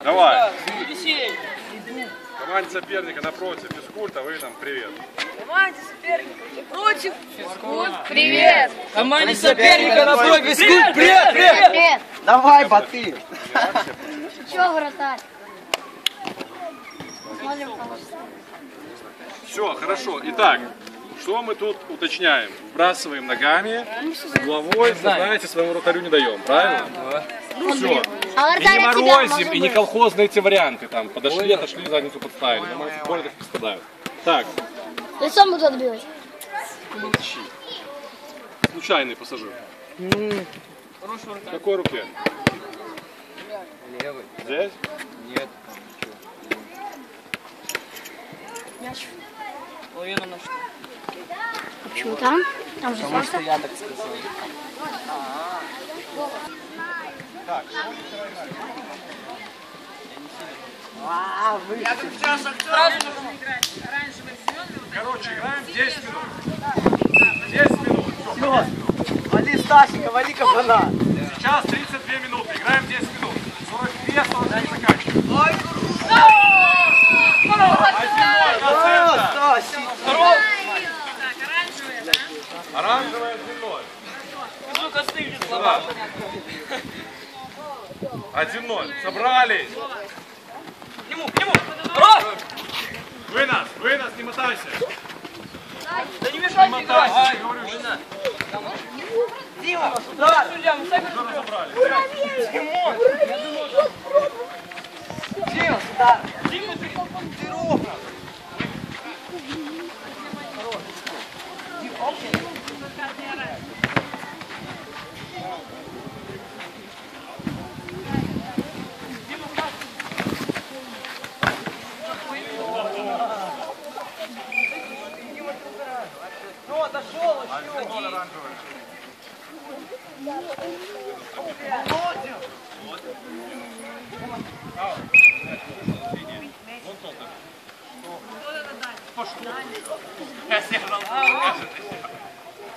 Давай. Команде соперника напротив, физкульт, а вы нам привет. Команде соперника против. Физкульт. Привет! Команде соперника напротив. Физкульт. Привет, привет. Привет! Давай, боты! Чё, вратарь? Смотрим. Все, хорошо. Итак, что мы тут уточняем? Вбрасываем ногами, угловой, знаете, своему вратарю не даем, правильно? Все. А И не морозим, и не колхозные эти варианты. Там подошли, отошли, задницу подставили. На моем футболе так не страдают. Так, Лицом буду отбивать. молчи. Случайный пассажир. В какой руке? Левый. Здесь? Нет. Половина наша. Почему там? Там же Потому что я так сказал. А, вы. Короче, играем 10 минут. 10 минут. Все. Вали Стасика, вали кабана. Сейчас 32 минуты. Играем 10 минут. 42, 43 заканчиваем. Ой. Оранжевая 1-0. Звук остынет слова. 1-0. Собрались. К нему, к нему. Рот! Вынос, вынос, не мотайся. Да не мешайте играть. Я говорю, что Дима, удар. Судья, мы сами. Дима, удар. Дима, ты Ты ровно. Ну, отошел еще.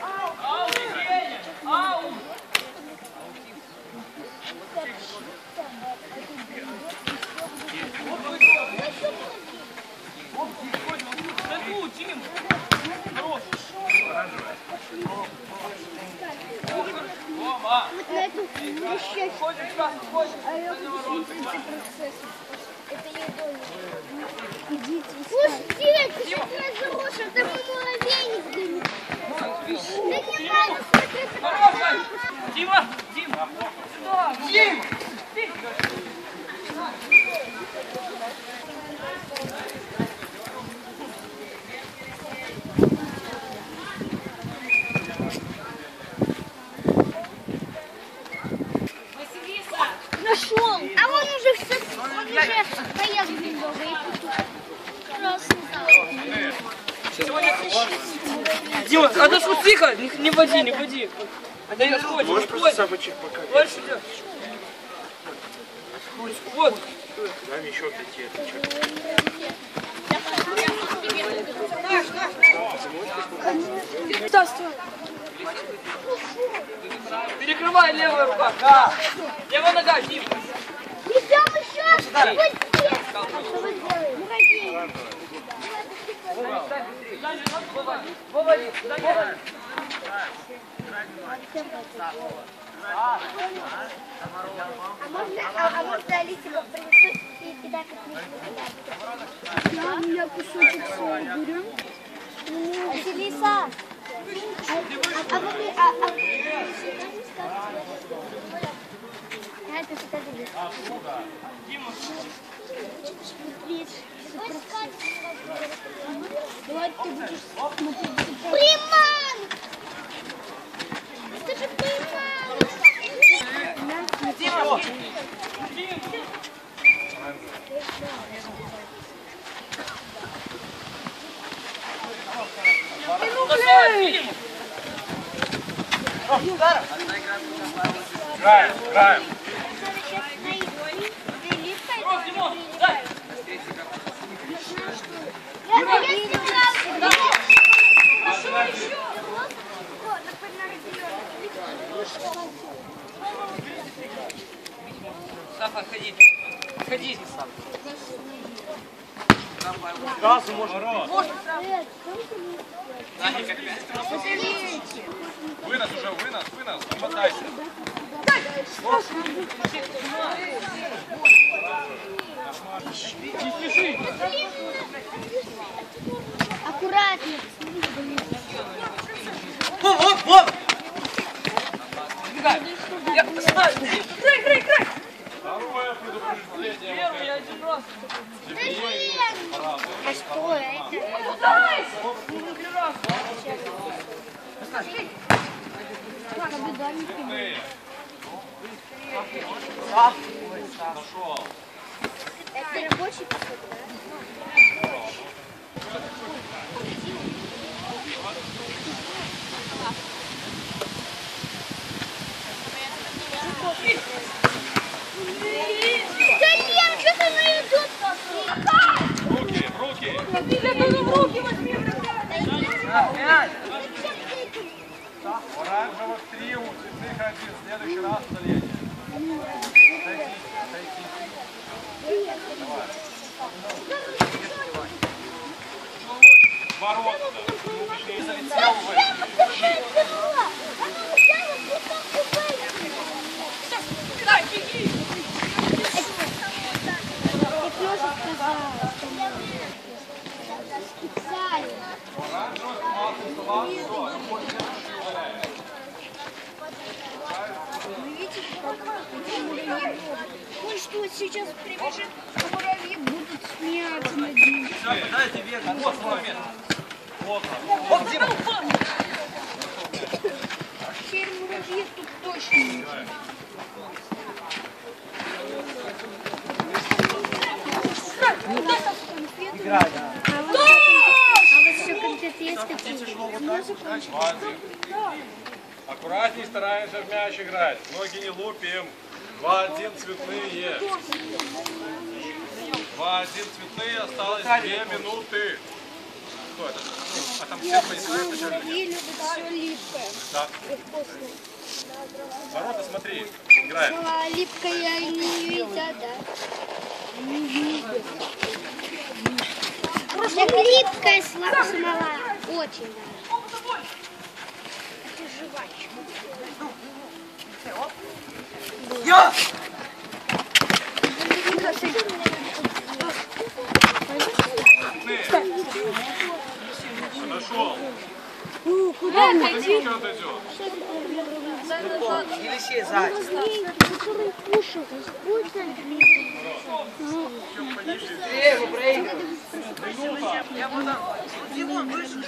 Ау, Евгений! Ау! Да ну, Дим! Хорош! Рома! Вот на эту еще Ходим, Стас, ходим! А я буду процесс. Это я дома. Идите. Слушай, Дима, ты сейчас меня зарушил, там муравейник дымит. Да не надо смотреть. Хорош, Ань! Дима! Дима! Сюда! Дим! Нашел. А он уже все, он уже стоял немного. И тут красный. Дима, а да что, тихо! Не, не води, не води! Да не отходи, Можешь просто отходи! самочек пока? Дальше идем. Вот. Дай мне еще отойти. это чё? Стас, стой. Перекрывай левая рука. Да. Левая нога, Дим. Идем еще. А что вы делаете? А можно, а, а можно Алисика принесут и туда как книжку Да, я кусочек берем. Василиса, а, а, а вот ты, а, а, а, это что ты видишь? Давай ты будешь смотреть. Приман! Это же приман! Касай, Дим. Играем, играем. Ром, Димон, дай. Сафа, отходи. Отходи. Иди сам. Сразу можно. Вынос уже, вынос, вынос, помотайся. Аккуратнее. Воп, воп, воп. Я, стой, край, край, край. Второе предупреждение. Первый, я один раз. А что это? Дай! Первый раз. Ты. Нашел. Это рабочий песок, да? Да нет, что ты на YouTube Руки, руки. Ты тоже в руки возьми, Опять. Оранжевых три, у цветных один. В следующий раз удаление. Отойдите, отойдите. Давай. Ворот. Точнее, залетел вы. Дай, беги. Оранжевых Все. Он что, сейчас прибежит, муравьи будут смеяться над ним. Дайте вверх. Вот, вот место. Плотно. Вот, Дима. Теперь муравьи тут точно не Играй, да. А вот еще конфеты есть какие-то? Один. Аккуратней стараемся в мяч играть. Ноги не лупим. Два-один цветные. Два-один цветные. Осталось две минуты. Кто это? А там все поискают все липкое Да. Ворота смотри. Играем. Смола липкая и не едят, да? Не любят. Так липкая смола. Очень даже. Это жвачка. Я! Подошел. Куда Отойдет, отойдет. Елисей, зайчик. который кушал, проигрываете. Минута. Я буду... Димон, вышел.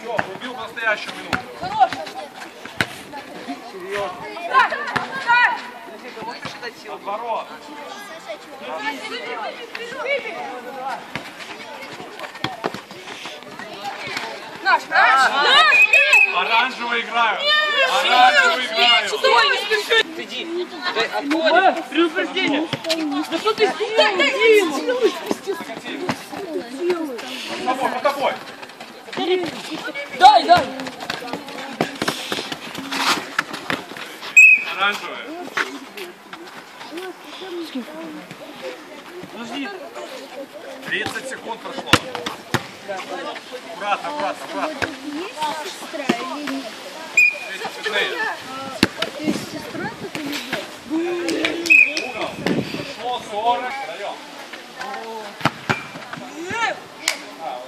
Все, убил в настоящую минуту. Так, так. Елисей, ты можешь считать силу? От ворот. Наш, наш, наш. Оранжевые играют. Оранжевые играют. Стой, не спеши. Иди. Дай, отходи. Предупреждение. Да что ты дай, дай, Под тобой, под тобой. дай, дай. Оранжевые. Подожди. 30 секунд прошло. Аккуратно, аккуратно, аккуратно. Есть сестра или нет? Цветные. То есть сестра тут или нет? Угол. Прошло 40. Даем. А.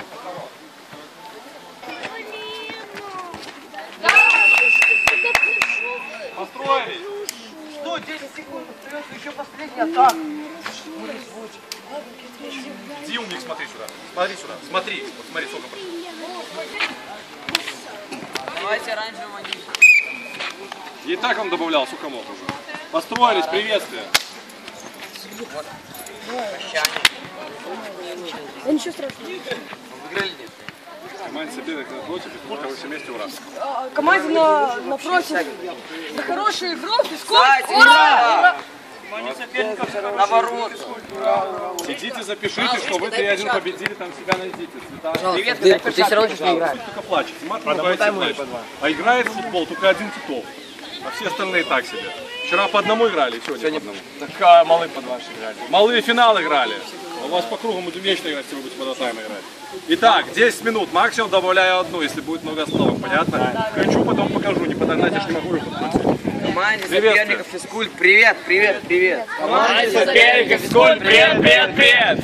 Построились. Что, 10 секунд остается, еще последний атак. Иди, умник, смотри сюда. Смотри сюда. Смотри. Вот смотри, сколько прошло. Давайте оранжевым один. И так он добавлял, мог уже. Построились, приветствие. Прощание. Да ничего страшного. Выиграли нет? Команде соперник напротив, и сколько вы все вместе ура. А, Команде на, напротив. За хорошую игру. Физкульт. Ура! ура! Наоборот. Сидите, запишите, что вы 3-1 победили, там себя найдите. Цвета. Привет, ты все равно сейчас не играешь. Только плачет. Мат плачет. А играет в футбол только один Титов. А все остальные так себе. Вчера по одному играли, сегодня по одному. Так малы под ваши играли. Малые финал играли. У вас по кругу мы вечно играть, если вы будете по тайм играть. Итак, 10 минут, максимум добавляю одну, если будет много остановок, понятно? Хочу, потом покажу, не подогнать, я не могу их подогнать. Команде соперников физкуль, привет, привет, привет. Команде соперников физкуль, привет, привет, привет!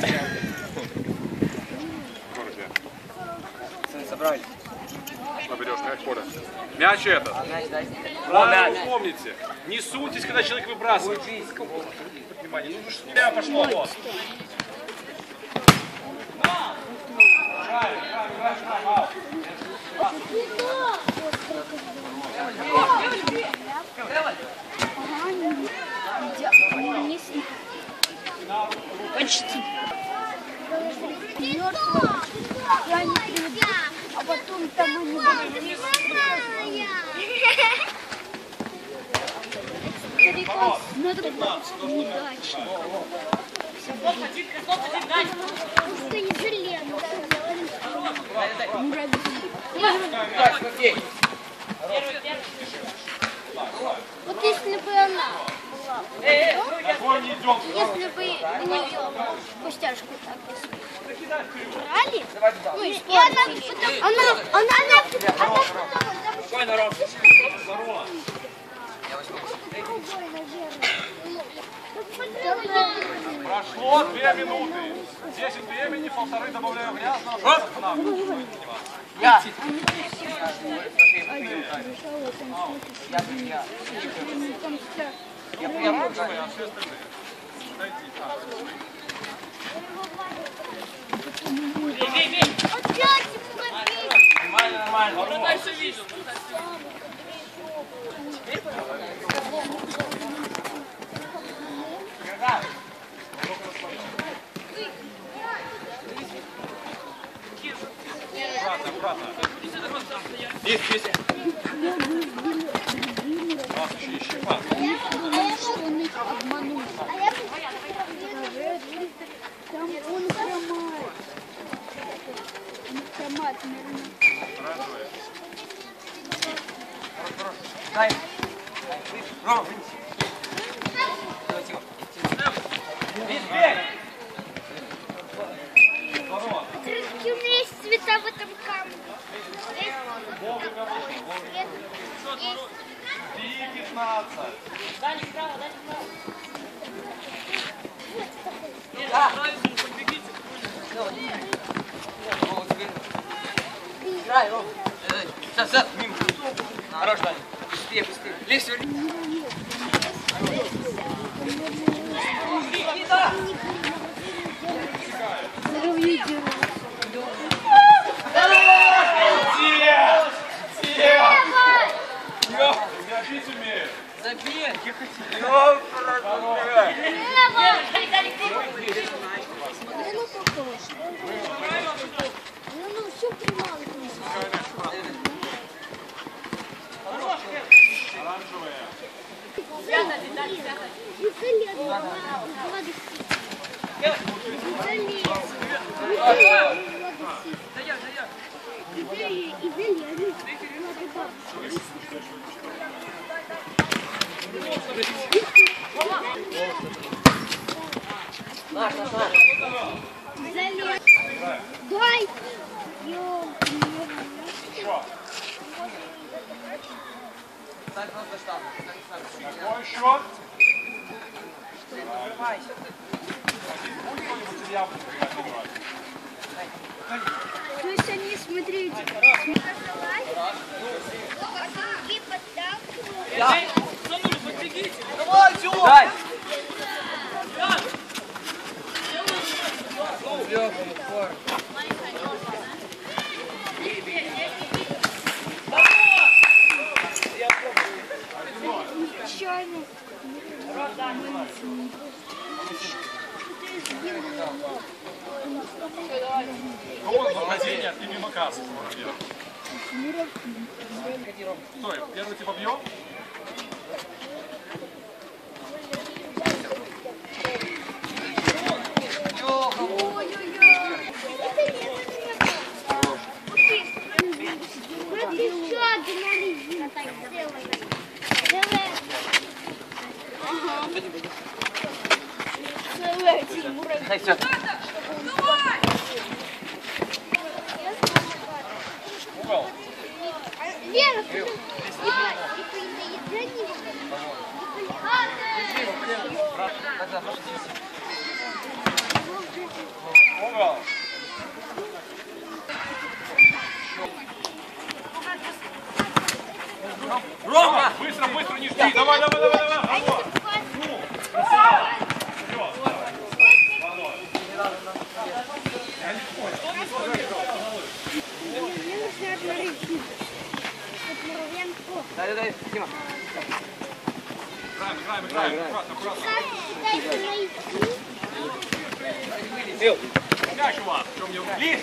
Собрались. Наберешь мяч, Коля. Мяч этот. Правильно помните. Не суньтесь, когда человек выбрасывает. Внимание, ну что я пошло, вот. Почти. Я не приведу. А потом там они. Стариков надо неудачно. Просто не железно. Муравьи. Вот если бы она Двое не идем. если бы не пустяшку так брали, ну и спорили, она, она, она, она, Прошло две минуты. 10 времени, полторы добавляю грязного. Останавливаюсь. Я. Оранжевый, а все остальные. опять Нормально, нормально. Аккуратно, аккуратно. Есть, есть. Вас еще ищи. Обманул. Там он хромает. Хромает, наверное. Дай. Рома, вынеси. Давай, Тима. Здорово. Какие у цвета в этом камне? Есть? Есть. 3, 15. Рома, теперь. Играй, Рома. Давай. Сейчас, сейчас, мимо. Хорош, Даня. Быстрее, быстрее. Лезь, верни. Муравьи дерут. Бежить Забей. Смотри, ну похож. Ну, ну, все примал. Оранжевая. Дай! Дай просто штангу. Дай штангу. Какой счет? Будет кто-нибудь Илья будет играть? То есть они, смотрите, и подталкивают. Давай, Тём. Дай. Кого нападение, ты мимо кассы. Стой, первый типа бьем? Вот еще одна резина так сделана. Давай. Дай все. Угол. Лера, ты-. Угол. Рома! Быстро, быстро, не жди! Давай, давай, давай, давай! Браво! Мне нужно отморозить. Дай, Дима. Играем, играем, играем! Аккуратно, аккуратно! Найти. Мяч у вас! Что мне... Лиз!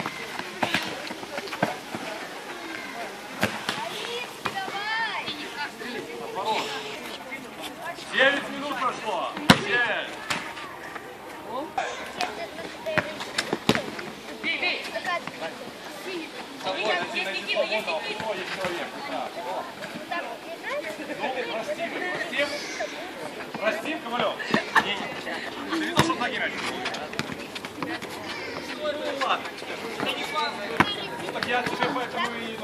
Девять минут прошло! Девять! Простим, Ковалев? Ты видел, что ноги раньше? Ну ладно. Ну так я тебе поэтому и...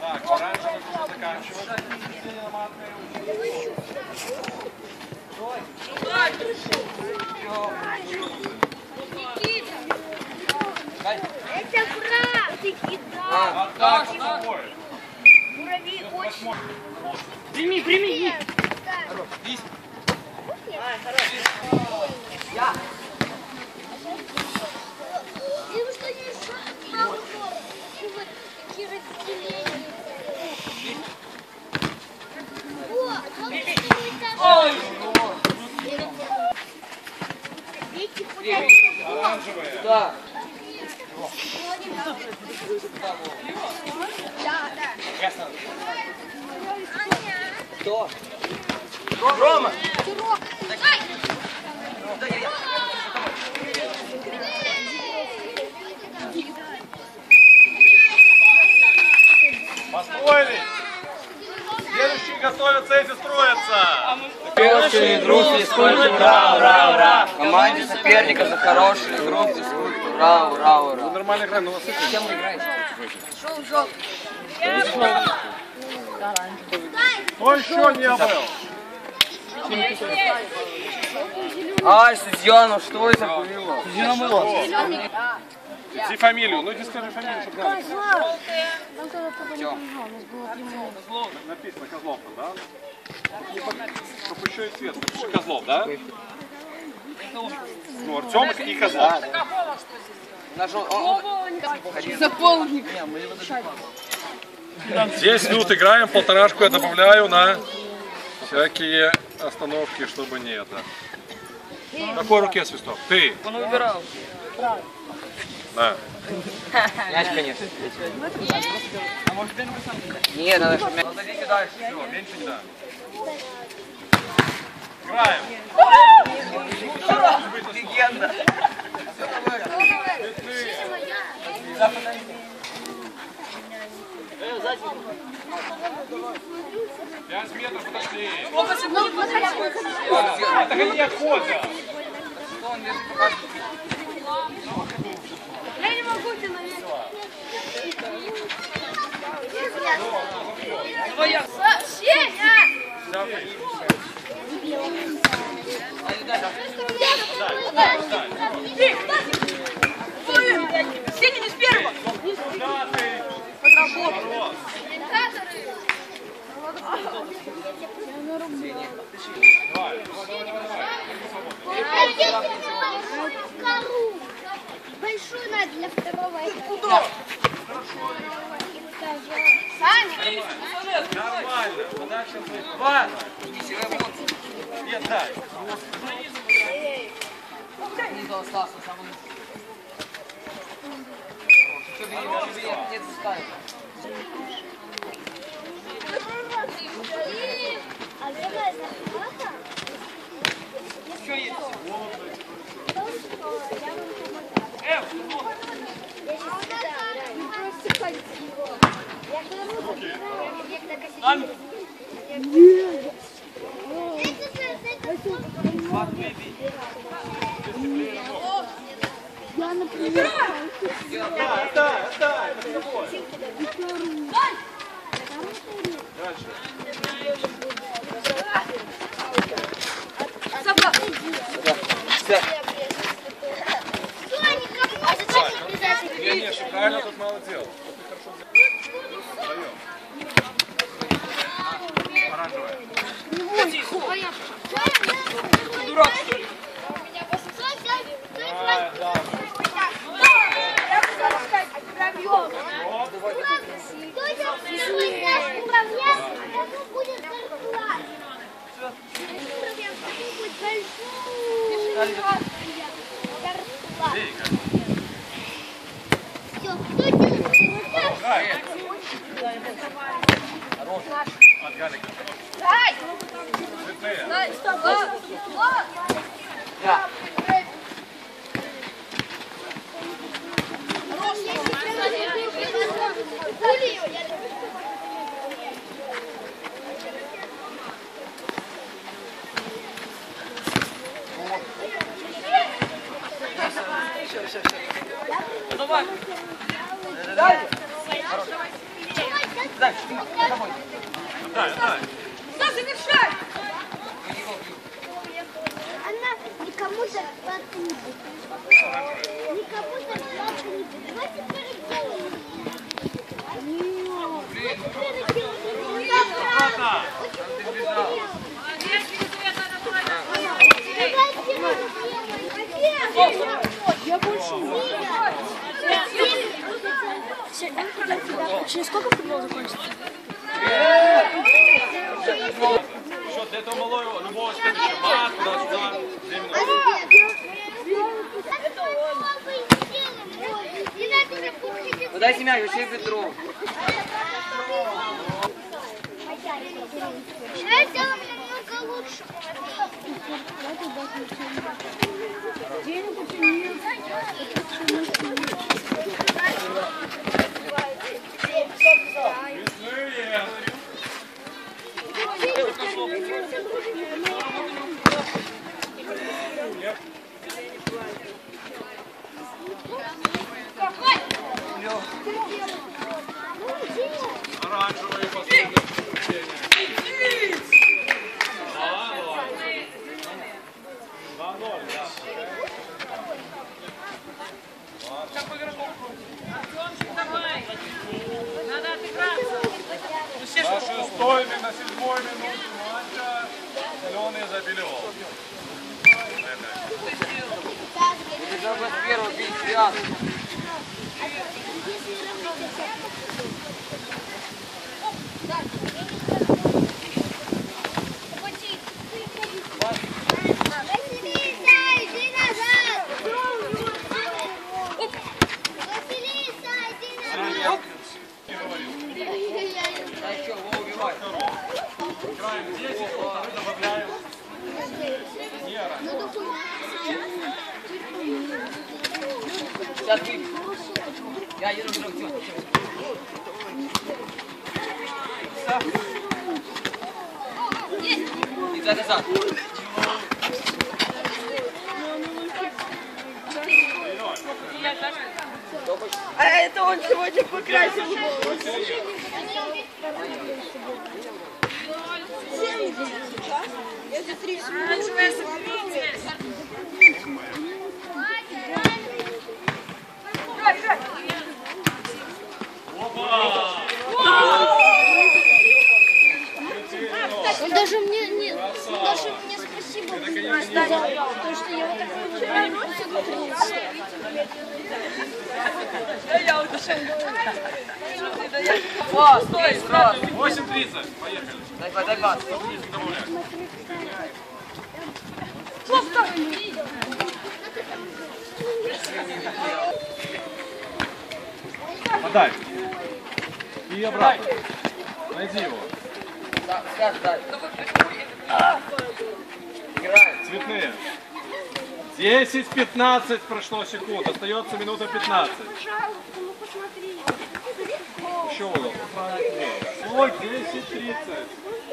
Так, оранжевый нужно заканчивать. Это практики, да. А так. Муравей очень... Прими, прими. Да. Да, да. Кто? Рома! Построились. Следующие готовятся, эти строятся. Хорошие игру физкультура, ура, ура, ура! Команде соперника за хорошую игру физкультура, ура, ура, ура! Нормально играем, но вас С кем вы играете? Кто еще не был? Ай, судья, ну что это было? Иди фамилию. Ну иди скажи фамилию, чтобы знали. Написано Козлов, да? Чтобы еще и цвет. Напиши Козлов, да? Ну, Артем и Козлов. Заполник. 10 минут играем, полторашку я добавляю на всякие остановки, чтобы не это. В какой руке свисток? Ты. Он выбирал. Да. Мяч, конечно. Нет, надо, чтобы мяч... Подойдите дальше, все, меньше не надо. Играем. Легенда. Пять метров подошли. Они не отходят. Я не могу тебя наверх. Твоя. Сеня! Сеня, не с первого. Куда ты? Мороз. Давай, давай, давай, давай. Кору. Большую надо для второго этажа. Саня! Нормально. Подальше от Два. Нет, дай. Не остался, самый... Бери, бери, не отпускай. А где моя зарплата? Что есть? Я просто красиво. Я говорю, я когда Ань. Я- Я, например, Не, не, шикарно, тут мало дел. Дурак, что ли? От Давай. Дай, дай. Да, завершай! Она никому зарплату не будет. Никому зарплату не будет. Давайте переделаем. Нет. Очень много Я больше Через сколько футбол закончится? Что для этого малого, любого следующего. Мат, туда-сюда. Две минуты. Подайте мяч, Алексей Петров. Сейчас сделаем немного лучше. Цветные. Оранжевые последние впечатления. Два, ноль. Два, ноль, да. На шестой, на седьмой минуте матча гол. Побежал бы с первого бить связку. Василиса, иди назад! Василиса, иди назад! А еще, Вова, убивай. Играем 10, второй добавляем. Сейчас ты. Я еду в все. И за назад. А это он сегодня покрасил. Он даже мне, не, он даже мне спасибо не сказал, потому что я вот так Я удушил. О, стой, стой. 8.30. Поехали. Дай, дай, дай. Добавляем. Подай. И обратно. Найди его. Играем. Цветные. 10-15 прошло секунд. Остается минута 15. Пожалуйста, ну посмотри. Еще угол. Ой, 10-30.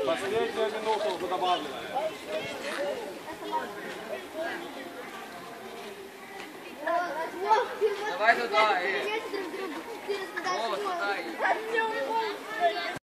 Последняя минута уже добавленная. Давай туда, э. Oh, that's.